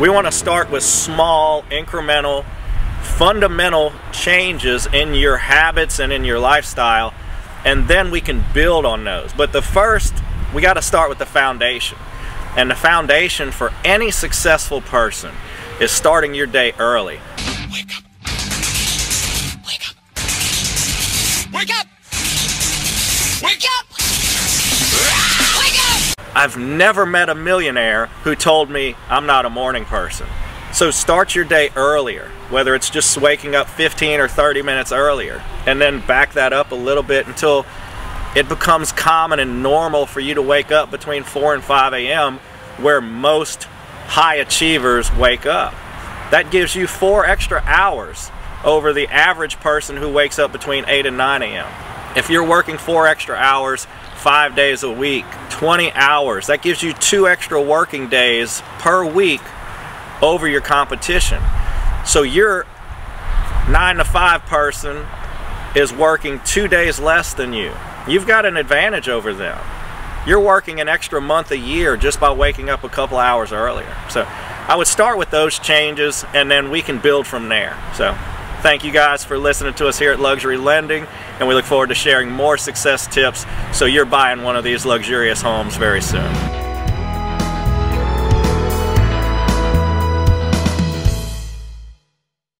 We want to start with small, incremental, fundamental changes in your habits and in your lifestyle, and then we can build on those. But the first, we got to start with the foundation. And the foundation for any successful person is starting your day early. I've never met a millionaire who told me I'm not a morning person. So start your day earlier, whether it's just waking up 15 or 30 minutes earlier, and then back that up a little bit until it becomes common and normal for you to wake up between 4 and 5 a.m. where most high achievers wake up. That gives you four extra hours over the average person who wakes up between 8 and 9 a.m. If you're working four extra hours, five days a week, 20 hours, that gives you two extra working days per week over your competition. So your nine to five person is working two days less than you. You've got an advantage over them. You're working an extra month a year just by waking up a couple hours earlier. So I would start with those changes and then we can build from there. So thank you guys for listening to us here at Luxury Lending and we look forward to sharing more success tips so you're buying one of these luxurious homes very soon.